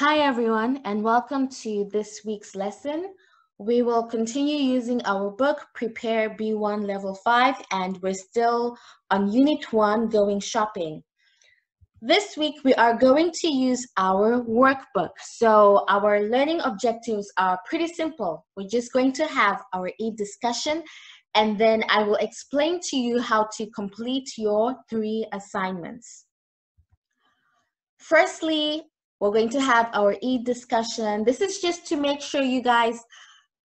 Hi everyone and welcome to this week's lesson. We will continue using our book Prepare B1 Level 5 and we're still on Unit 1 going shopping. This week we are going to use our workbook. So our learning objectives are pretty simple. We're just going to have our e-discussion and then I will explain to you how to complete your three assignments. Firstly, we're going to have our e-discussion. This is just to make sure you guys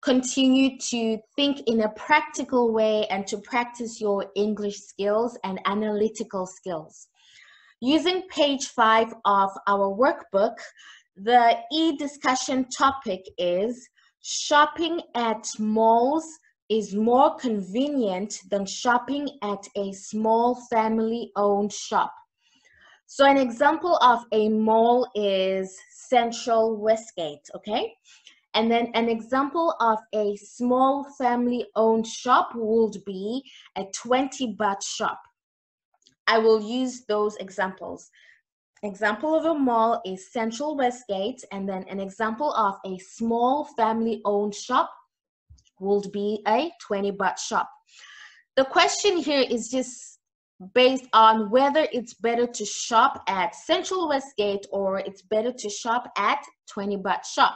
continue to think in a practical way and to practice your English skills and analytical skills. Using page five of our workbook, the e-discussion topic is shopping at malls is more convenient than shopping at a small family-owned shop. So an example of a mall is Central Westgate, okay? And then an example of a small family-owned shop would be a 20 baht shop. I will use those examples. Example of a mall is Central Westgate, and then an example of a small family-owned shop would be a 20 baht shop. The question here is just based on whether it's better to shop at Central Westgate or it's better to shop at 20 baht shop.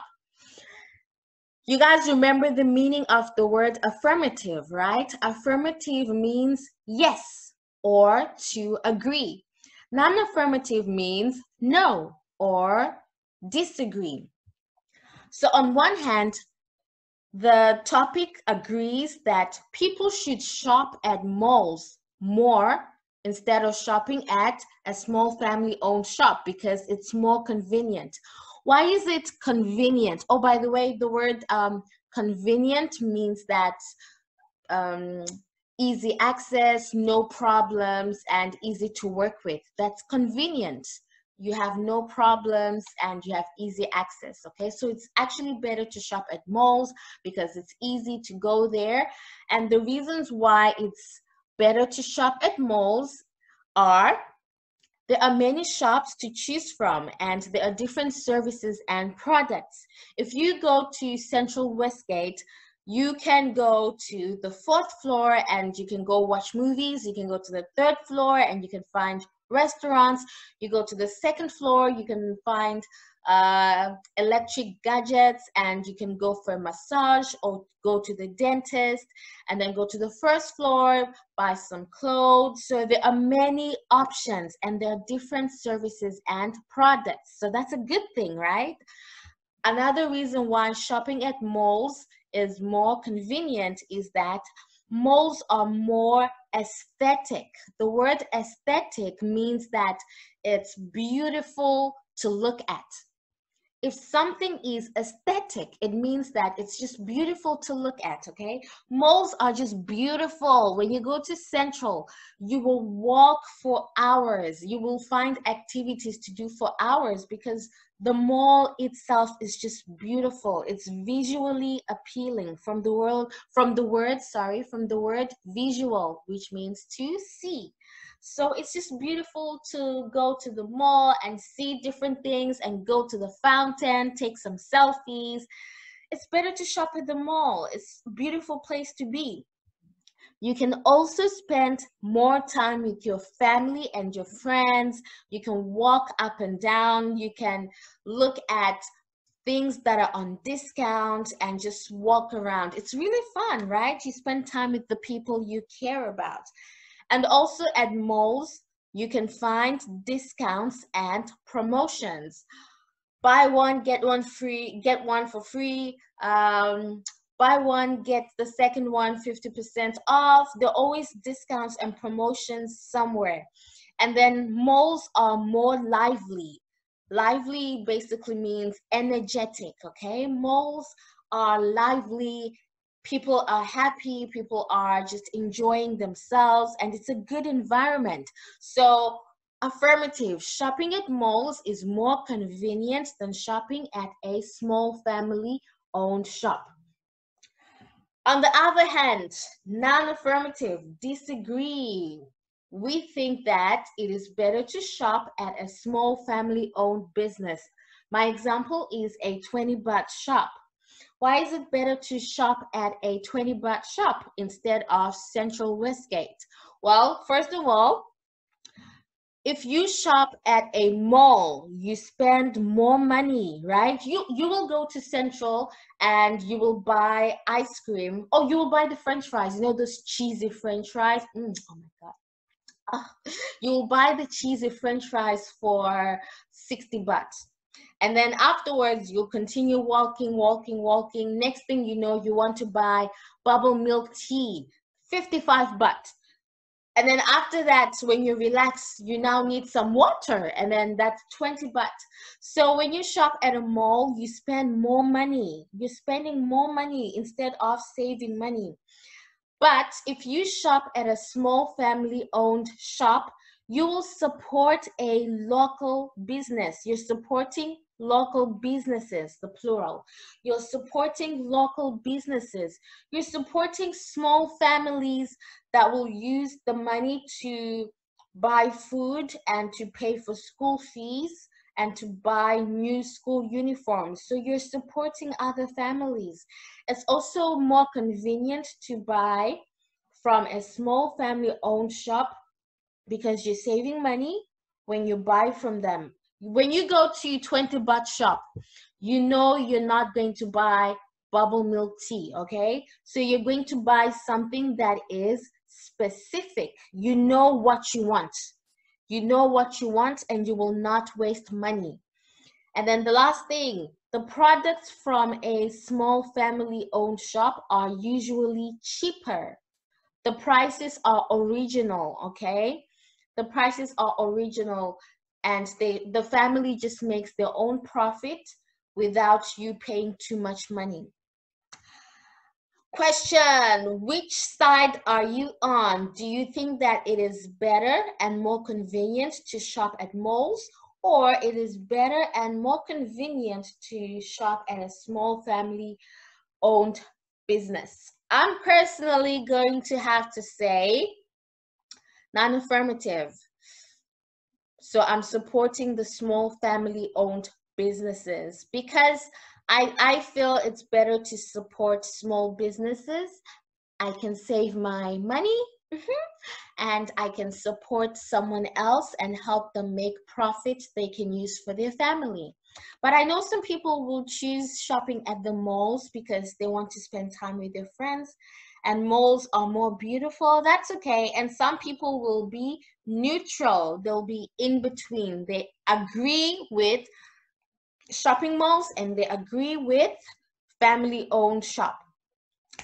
You guys remember the meaning of the word affirmative, right? Affirmative means yes or to agree. Non-affirmative means no or disagree. So on one hand, the topic agrees that people should shop at malls more instead of shopping at a small family owned shop because it's more convenient. Why is it convenient? Oh, by the way, the word um, convenient means that um, easy access, no problems, and easy to work with. That's convenient you have no problems and you have easy access okay so it's actually better to shop at malls because it's easy to go there and the reasons why it's better to shop at malls are there are many shops to choose from and there are different services and products. If you go to central westgate you can go to the fourth floor and you can go watch movies you can go to the third floor and you can find restaurants. You go to the second floor, you can find uh, electric gadgets and you can go for a massage or go to the dentist and then go to the first floor, buy some clothes. So there are many options and there are different services and products. So that's a good thing, right? Another reason why shopping at malls is more convenient is that malls are more aesthetic. The word aesthetic means that it's beautiful to look at. If something is aesthetic, it means that it's just beautiful to look at, okay? Malls are just beautiful. When you go to Central, you will walk for hours. You will find activities to do for hours because the mall itself is just beautiful. It's visually appealing from the world from the word sorry from the word visual which means to see. So it's just beautiful to go to the mall and see different things and go to the fountain take some selfies. It's better to shop at the mall. It's a beautiful place to be you can also spend more time with your family and your friends. You can walk up and down. You can look at things that are on discount and just walk around. It's really fun, right? You spend time with the people you care about. And also at malls, you can find discounts and promotions. Buy one, get one free, get one for free. Um, buy one get the second one 50% off. There are always discounts and promotions somewhere. And then malls are more lively. Lively basically means energetic okay? Malls are lively. People are happy. People are just enjoying themselves and it's a good environment. So affirmative. Shopping at malls is more convenient than shopping at a small family owned shop on the other hand, non-affirmative, disagree. We think that it is better to shop at a small family-owned business My example is a 20 baht shop. Why is it better to shop at a 20 baht shop instead of Central Westgate? Well, first of all, if you shop at a mall, you spend more money, right? You you will go to Central and you will buy ice cream. or you will buy the French fries. You know those cheesy French fries. Mm, oh my god. You will buy the cheesy French fries for 60 bucks And then afterwards, you'll continue walking, walking, walking. Next thing you know, you want to buy bubble milk tea, 55 baht and then after that when you relax you now need some water and then that's 20 baht. So when you shop at a mall you spend more money. You're spending more money instead of saving money. But if you shop at a small family owned shop you will support a local business. You're supporting local businesses, the plural. You're supporting local businesses. You're supporting small families that will use the money to buy food and to pay for school fees and to buy new school uniforms. So you're supporting other families. It's also more convenient to buy from a small family owned shop because you're saving money when you buy from them when you go to 20 baht shop, you know you're not going to buy bubble milk tea, okay? So you're going to buy something that is specific. You know what you want. You know what you want and you will not waste money. And then the last thing, the products from a small family owned shop are usually cheaper. The prices are original, okay? The prices are original and they the family just makes their own profit without you paying too much money. Question which side are you on? Do you think that it is better and more convenient to shop at malls or it is better and more convenient to shop at a small family owned business? I'm personally going to have to say non-affirmative so I'm supporting the small family owned businesses because I, I feel it's better to support small businesses. I can save my money mm-hmm, and I can support someone else and help them make profit they can use for their family. But I know some people will choose shopping at the malls because they want to spend time with their friends and malls are more beautiful, that's okay. And some people will be neutral, they'll be in between. They agree with shopping malls and they agree with family owned shop.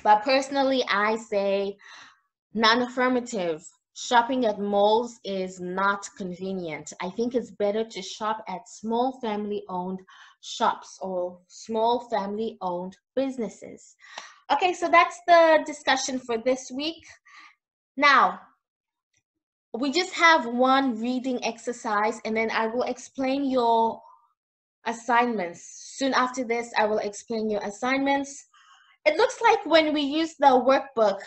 But personally, I say non affirmative. Shopping at malls is not convenient. I think it's better to shop at small family owned shops or small family owned businesses. Okay, so that's the discussion for this week. Now, we just have one reading exercise and then I will explain your assignments. Soon after this, I will explain your assignments. It looks like when we use the workbook,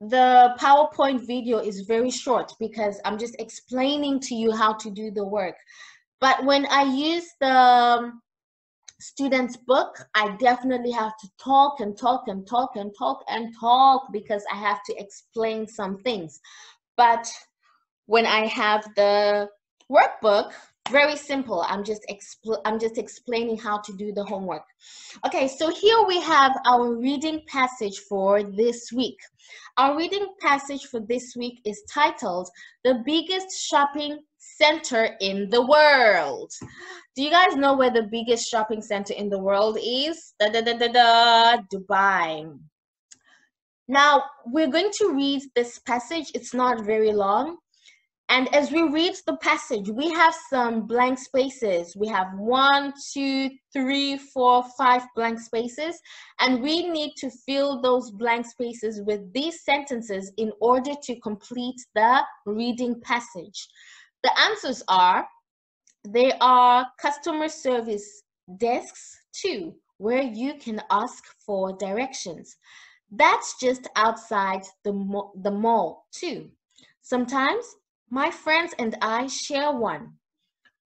the PowerPoint video is very short because I'm just explaining to you how to do the work. But when I use the um, student's book, I definitely have to talk and talk and talk and talk and talk because I have to explain some things. But when I have the workbook, very simple. I'm just expl I'm just explaining how to do the homework. Okay, so here we have our reading passage for this week. Our reading passage for this week is titled The Biggest Shopping center in the world. Do you guys know where the biggest shopping center in the world is? Da, da, da, da, da, Dubai. Now, we're going to read this passage. It's not very long. And as we read the passage, we have some blank spaces. We have one, two, three, four, five blank spaces. And we need to fill those blank spaces with these sentences in order to complete the reading passage. The answers are there are customer service desks too, where you can ask for directions. That's just outside the, the mall too. Sometimes my friends and I share one.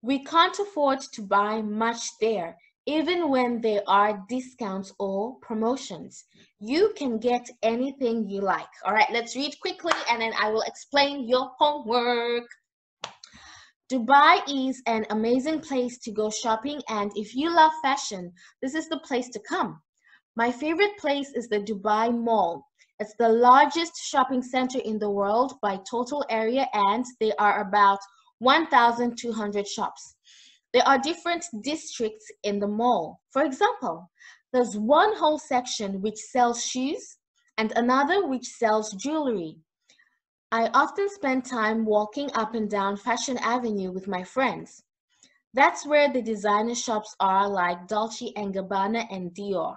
We can't afford to buy much there, even when there are discounts or promotions. You can get anything you like. All right, let's read quickly and then I will explain your homework. Dubai is an amazing place to go shopping and if you love fashion, this is the place to come. My favorite place is the Dubai Mall. It's the largest shopping center in the world by total area and there are about 1,200 shops. There are different districts in the mall. For example, there's one whole section which sells shoes and another which sells jewelry. I often spend time walking up and down Fashion Avenue with my friends. That's where the designer shops are like Dolce & Gabbana and Dior.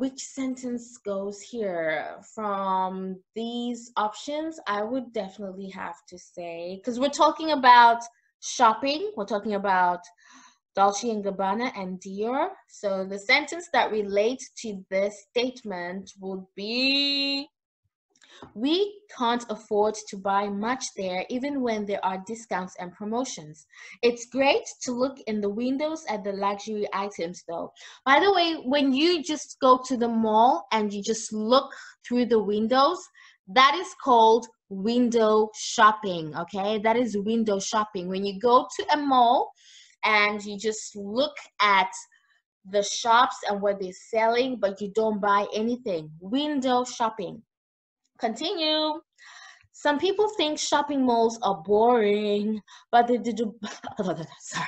Which sentence goes here? From these options, I would definitely have to say, because we're talking about shopping, we're talking about Dolce & Gabbana and Dior. So the sentence that relates to this statement would be we can't afford to buy much there even when there are discounts and promotions. It's great to look in the windows at the luxury items though. By the way, when you just go to the mall and you just look through the windows, that is called window shopping, okay? That is window shopping. When you go to a mall and you just look at the shops and what they're selling, but you don't buy anything. Window shopping. Continue. Some people think shopping malls are boring, but the, the sorry,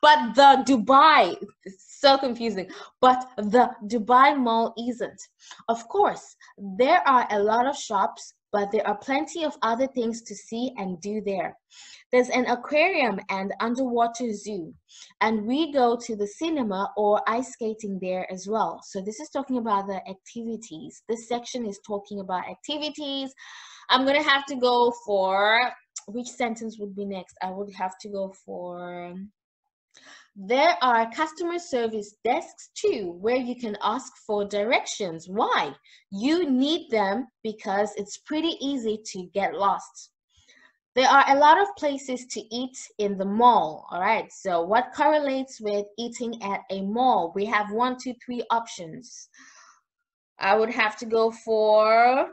but the Dubai, so confusing, but the Dubai mall isn't. Of course, there are a lot of shops, but there are plenty of other things to see and do there. There's an aquarium and underwater zoo, and we go to the cinema or ice skating there as well. So this is talking about the activities. This section is talking about activities. I'm gonna have to go for, which sentence would be next? I would have to go for, there are customer service desks too, where you can ask for directions. Why? You need them because it's pretty easy to get lost. There are a lot of places to eat in the mall, all right? So what correlates with eating at a mall? We have one, two, three options. I would have to go for,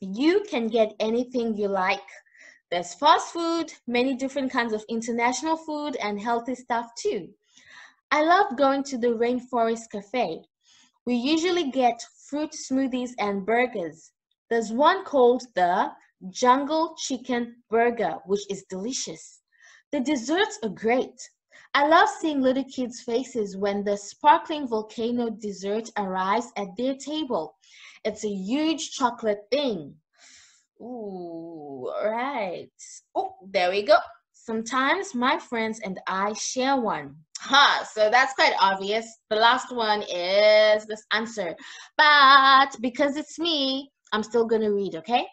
you can get anything you like. There's fast food, many different kinds of international food and healthy stuff too. I love going to the Rainforest Cafe. We usually get fruit smoothies and burgers. There's one called the jungle chicken burger, which is delicious. The desserts are great. I love seeing little kids' faces when the sparkling volcano dessert arrives at their table. It's a huge chocolate thing. Ooh, right. Oh, there we go. Sometimes my friends and I share one. Huh, so that's quite obvious. The last one is this answer. But because it's me, I'm still going to read, okay?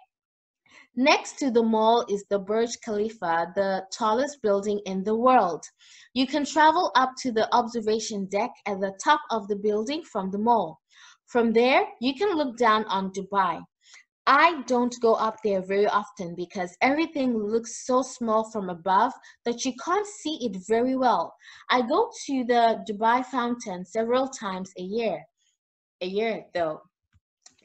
Next to the mall is the Burj Khalifa, the tallest building in the world. You can travel up to the observation deck at the top of the building from the mall. From there, you can look down on Dubai. I don't go up there very often because everything looks so small from above that you can't see it very well. I go to the Dubai fountain several times a year. A year though.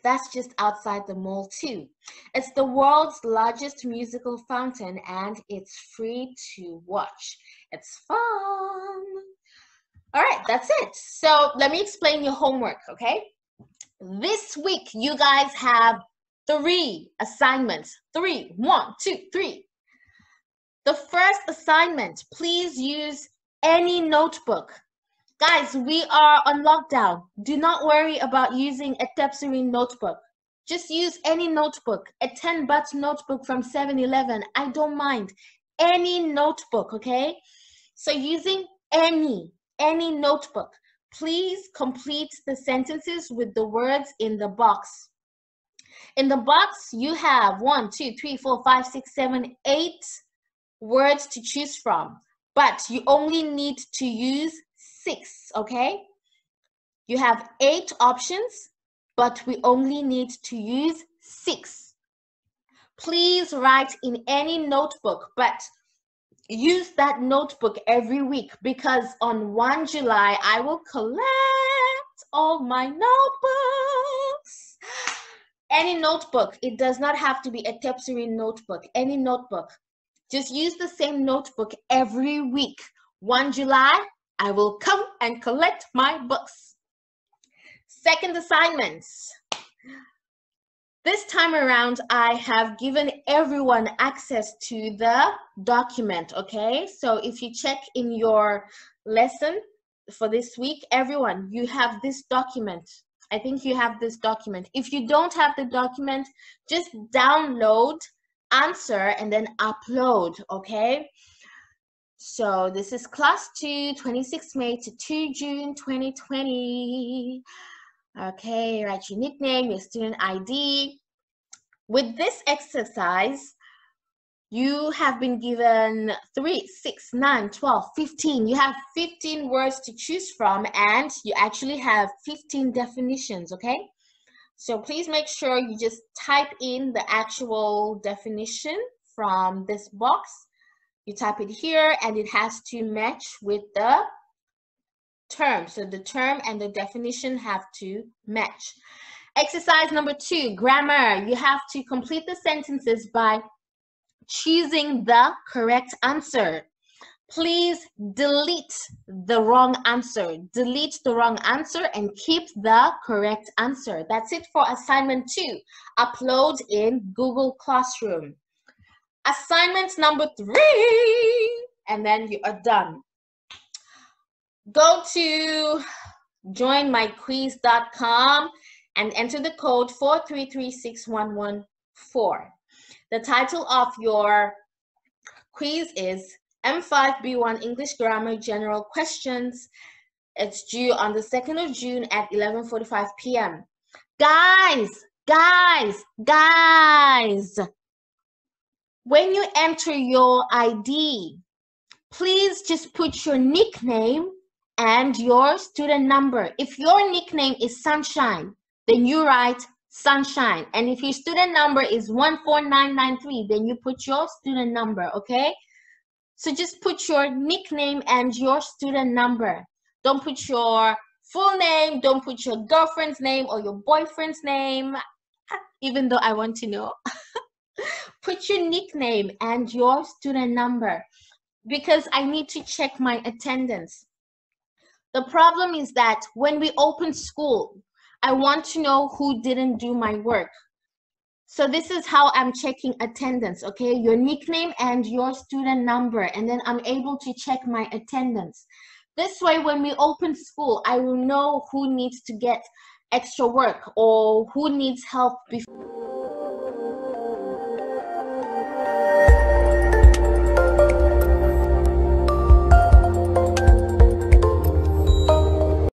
That's just outside the mall too. It's the world's largest musical fountain and it's free to watch. It's fun. All right, that's it. So let me explain your homework, okay? This week, you guys have three assignments. Three, one, two, three. The first assignment, please use any notebook Guys, we are on lockdown. Do not worry about using a Tepsirine notebook. Just use any notebook, a 10 baht notebook from 7-Eleven. I don't mind. Any notebook, okay? So using any, any notebook, please complete the sentences with the words in the box. In the box, you have one, two, three, four, five, six, seven, eight words to choose from. But you only need to use six, okay? You have eight options, but we only need to use six. Please write in any notebook, but use that notebook every week because on 1 July, I will collect all my notebooks. Any notebook, it does not have to be a Tepsiri notebook, any notebook. Just use the same notebook every week. 1 July, I will come and collect my books. Second assignments. This time around, I have given everyone access to the document, okay? So if you check in your lesson for this week, everyone, you have this document. I think you have this document. If you don't have the document, just download, answer, and then upload, okay? So this is class 2, 26 May to 2 June 2020. Okay, write your nickname, your student ID. With this exercise, you have been given 3, 6, 9, 12, 15. You have 15 words to choose from and you actually have 15 definitions, okay? So please make sure you just type in the actual definition from this box. You type it here and it has to match with the term. So the term and the definition have to match. Exercise number two, grammar. You have to complete the sentences by choosing the correct answer. Please delete the wrong answer. Delete the wrong answer and keep the correct answer. That's it for assignment two. Upload in Google Classroom. Assignment number three, and then you are done go to joinmyquiz.com and enter the code 4336114. The title of your quiz is M5B1 English Grammar General Questions. It's due on the 2nd of June at 11:45 p.m. Guys, guys, guys. When you enter your ID, please just put your nickname and your student number. If your nickname is Sunshine, then you write Sunshine. And if your student number is 14993, then you put your student number, okay? So just put your nickname and your student number. Don't put your full name, don't put your girlfriend's name or your boyfriend's name, even though I want to know. put your nickname and your student number because I need to check my attendance. The problem is that when we open school, I want to know who didn't do my work. So this is how I'm checking attendance, okay? Your nickname and your student number, and then I'm able to check my attendance. This way, when we open school, I will know who needs to get extra work or who needs help before.